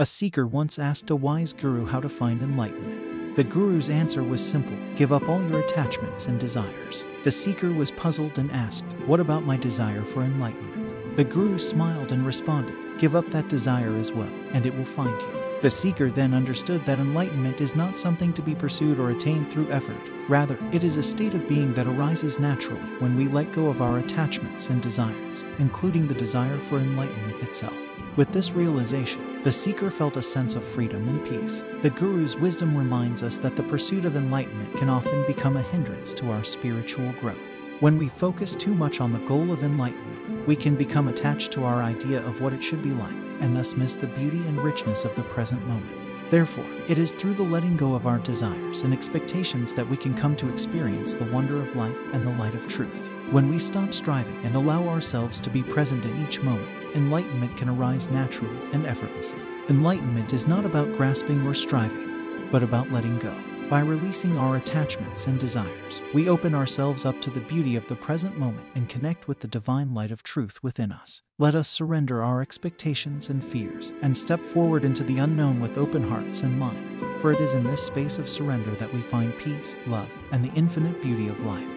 A seeker once asked a wise guru how to find enlightenment. The guru's answer was simple give up all your attachments and desires. The seeker was puzzled and asked, What about my desire for enlightenment? The guru smiled and responded, Give up that desire as well, and it will find you. The seeker then understood that enlightenment is not something to be pursued or attained through effort. Rather, it is a state of being that arises naturally when we let go of our attachments and desires, including the desire for enlightenment itself. With this realization, the seeker felt a sense of freedom and peace. The Guru's wisdom reminds us that the pursuit of enlightenment can often become a hindrance to our spiritual growth. When we focus too much on the goal of enlightenment, we can become attached to our idea of what it should be like and thus miss the beauty and richness of the present moment. Therefore, it is through the letting go of our desires and expectations that we can come to experience the wonder of life and the light of truth. When we stop striving and allow ourselves to be present in each moment, enlightenment can arise naturally and effortlessly. Enlightenment is not about grasping or striving, but about letting go. By releasing our attachments and desires, we open ourselves up to the beauty of the present moment and connect with the divine light of truth within us. Let us surrender our expectations and fears and step forward into the unknown with open hearts and minds, for it is in this space of surrender that we find peace, love, and the infinite beauty of life.